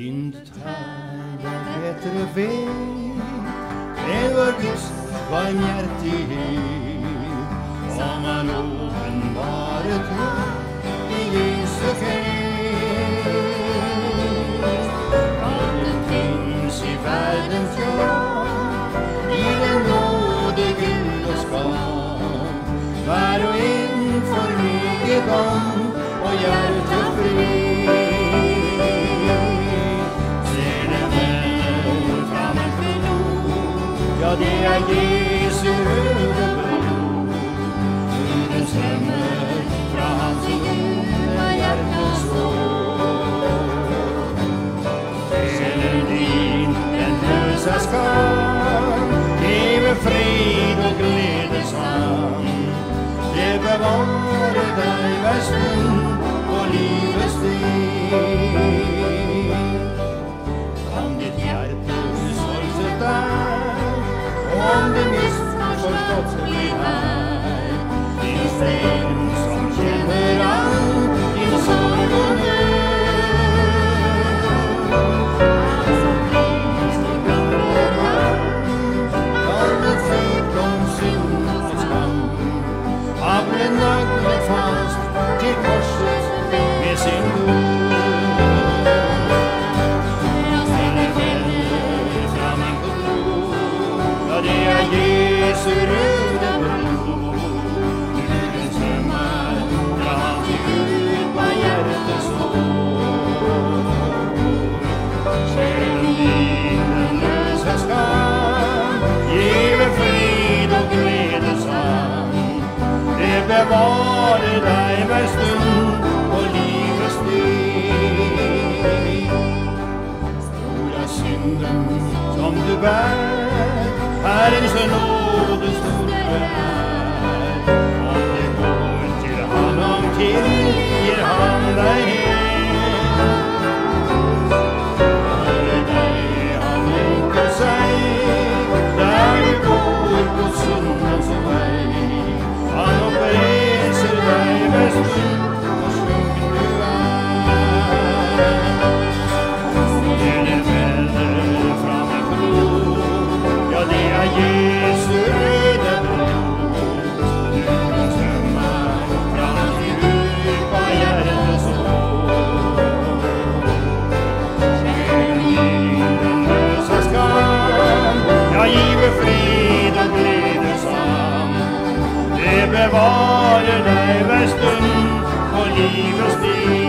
lontana retrevei Ever dus bagnarti Saman openbare tra Die Jesu Jesu röda blod. Floden strömmar från hans unga hjärtas Själen din, den lösa skam, lever frid och glädjesam. Det bevarar dig var och liv Wundern ist vollstopft mit Leid. Die Sehnsucht det är Jesu röda blod. Gudens strömmar fram till djupa hjärtats Själen Känn den lösa skam, giver frid och glädjesam. Det bevare dig var stund på livets sted. Stora synden som du bär, light in the north. Det bevarar dig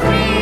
free.